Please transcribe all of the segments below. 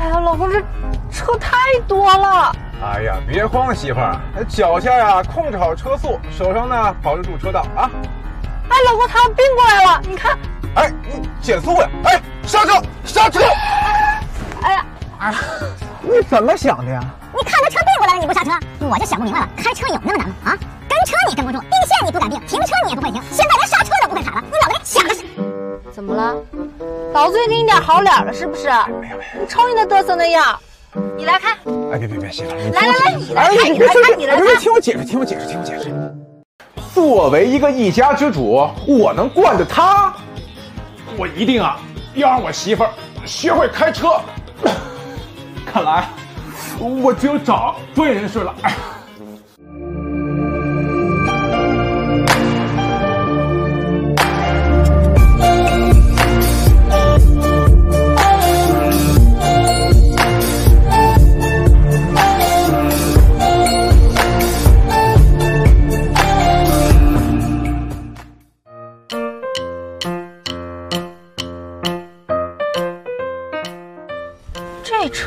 哎呀，老公，这车太多了。哎呀，别慌，媳妇儿，脚下呀控制好车速，手上呢保持住车道啊。哎，老公，他要并过来了，你看。哎，你减速呀！哎，刹车，刹车！哎呀，哎，你怎么想的呀？你看他车并过来了，你不刹车，我就想不明白了，开车有那么难吗？啊，跟车你跟不住，并线你不敢并，停车你也不会停，现在连刹车老子也给你点好脸了是不是？你瞅你那嘚瑟那样，你来开。哎，别别别，媳妇来来来，你来开，你来开，你来开。听我解释，听我解释，听我解释。作为一个一家之主，我能惯着他？我一定啊，要让我媳妇儿学会开车。看来我只有找专业人士了。这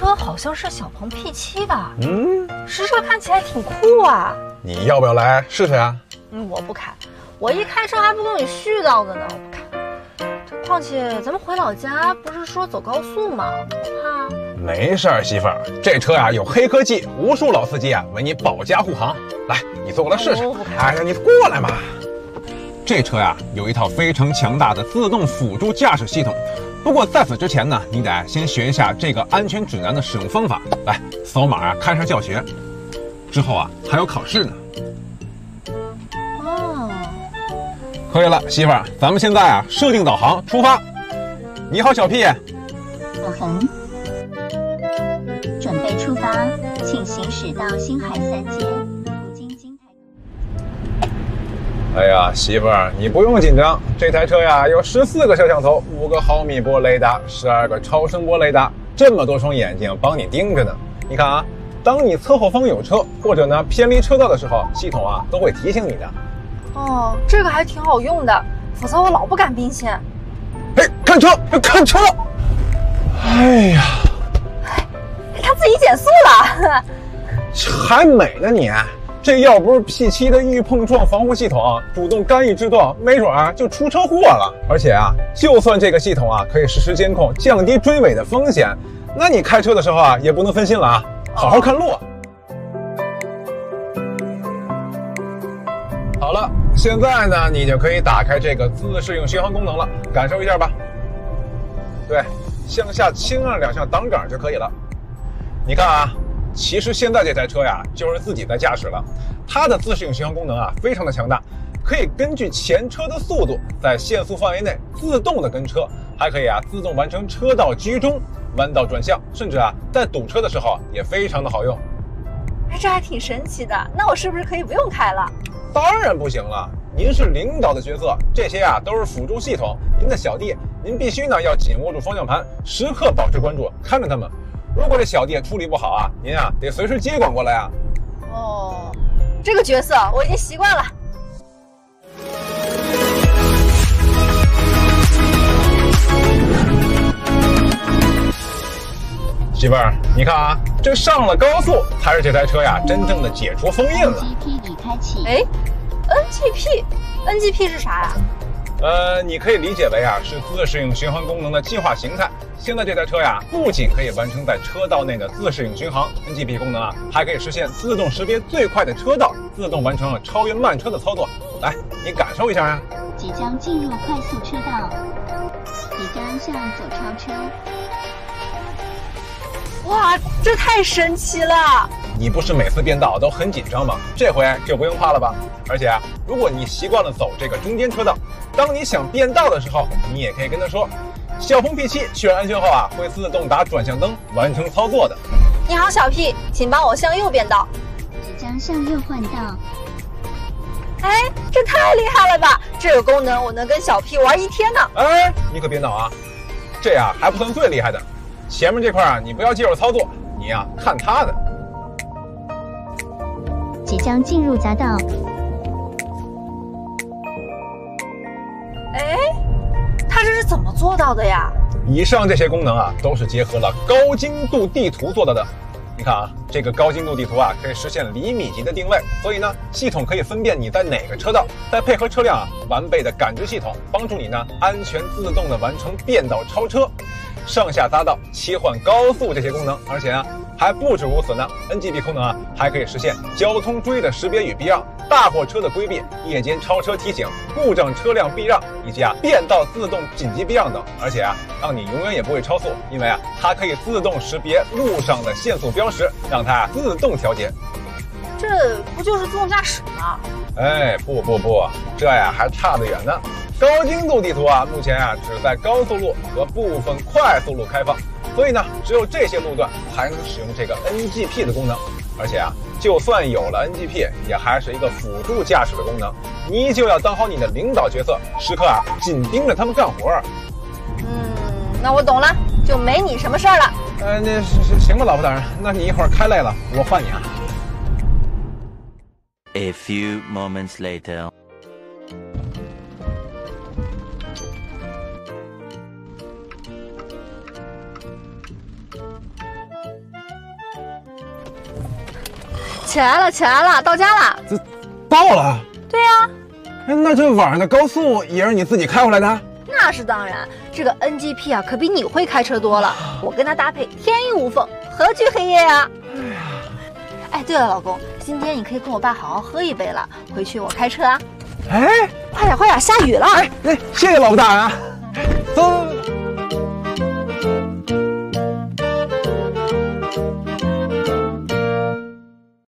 车好像是小鹏 P7 吧？嗯，实车看起来挺酷啊。你要不要来试试啊？嗯，我不开，我一开车还不跟你絮叨的呢，我不开。况且咱们回老家不是说走高速吗？我怕。没事儿，媳妇儿，这车呀有黑科技，无数老司机啊为你保驾护航。来，你坐过来试试。我不开哎呀，你过来嘛。这车呀有一套非常强大的自动辅助驾驶系统。不过在此之前呢，你得先学一下这个安全指南的使用方法。来，扫码啊，看上教学。之后啊还有考试呢。哦，可以了，媳妇儿，咱们现在啊设定导航，出发。你好，小屁。导航，准备出发，请行驶到星海三街，哎呀，媳妇儿，你不用紧张，这台车呀有十四个摄像头，五个毫米波雷达，十二个超声波雷达，这么多双眼睛帮你盯着呢。你看啊，当你侧后方有车或者呢偏离车道的时候，系统啊都会提醒你的。哦，这个还挺好用的，否则我老不敢并线。哎，看车，看车！哎呀，哎它自己减速了。还美呢你！这要不是 P7 的预碰撞防护系统主动干预制动，没准啊就出车祸了。而且啊，就算这个系统啊可以实时监控，降低追尾的风险，那你开车的时候啊也不能分心了啊，好好看路。好了，现在呢你就可以打开这个自适应巡航功能了，感受一下吧。对，向下轻按两下挡杆就可以了。你看啊，其实现在这台车呀，就是自己在驾驶了。它的自适应巡航功能啊，非常的强大，可以根据前车的速度，在限速范围内自动的跟车，还可以啊自动完成车道居中、弯道转向，甚至啊在堵车的时候也非常的好用。哎，这还挺神奇的。那我是不是可以不用开了？当然不行了，您是领导的角色，这些啊都是辅助系统。您的小弟，您必须呢要紧握住方向盘，时刻保持关注，看着他们。如果这小弟处理不好啊，您啊得随时接管过来啊。哦，这个角色我已经习惯了。媳妇儿，你看啊，这上了高速才是这台车呀真正的解除封印了。GP 已开启。哎，NGP，NGP 是啥呀？呃，你可以理解为啊是自适应巡航功能的进化形态。现在这台车呀，不仅可以完成在车道内的自适应巡航 NGP 功能啊，还可以实现自动识别最快的车道，自动完成超越慢车的操作。来，你感受一下啊。即将进入快速车道，即将向左超车。哇，这太神奇了！你不是每次变道都很紧张吗？这回就不用怕了吧？而且啊，如果你习惯了走这个中间车道，当你想变道的时候，你也可以跟他说：“小鹏 P7 确认安全后啊，会自动打转向灯完成操作的。你好，小 P，请帮我向右变道。即将向右换道，哎，这太厉害了吧！这个功能我能跟小 P 玩一天呢。”哎，你可别闹啊，这呀还不算最厉害的，前面这块啊你不要介入操作，你呀看他的。即将进入匝道，哎，他这是怎么做到的呀？以上这些功能啊，都是结合了高精度地图做到的。你看啊，这个高精度地图啊，可以实现厘米级的定位，所以呢，系统可以分辨你在哪个车道，再配合车辆啊完备的感知系统，帮助你呢安全自动的完成变道超车、上下匝道切换高速这些功能，而且啊还不止如此呢 NGB 功能啊还可以实现交通锥的识别与避让、大货车的规避、夜间超车提醒、故障车辆避让以及啊变道自动紧急避让等，而且啊让你永远也不会超速，因为啊它可以自动识别路上的限速标识，让它自动调节。这不就是自动驾驶吗？哎，不不不，这呀还差得远呢。高精度地图啊，目前啊只在高速路和部分快速路开放，所以呢，只有这些路段才能使用这个 NGP 的功能。而且啊，就算有了 NGP，也还是一个辅助驾驶的功能，你依旧要当好你的领导角色，时刻啊紧盯着他们干活儿。嗯，那我懂了，就没你什么事儿了。呃，那是是行吧，老婆大人，那你一会儿开累了，我换你啊。A few moments later. 起来了，起来了，到家了。这到了，对呀、哎那这晚上的高速也是你自己开回来的？那是当然。这个 NGP 啊，可比你会开车多了。我跟他搭配，天衣无缝，何惧黑夜呀、哎，对了，老公，今天你可以跟我爸好好喝一杯了。回去我开车啊，哎快点快点，下雨了。哎，谢谢老婆大人啊。走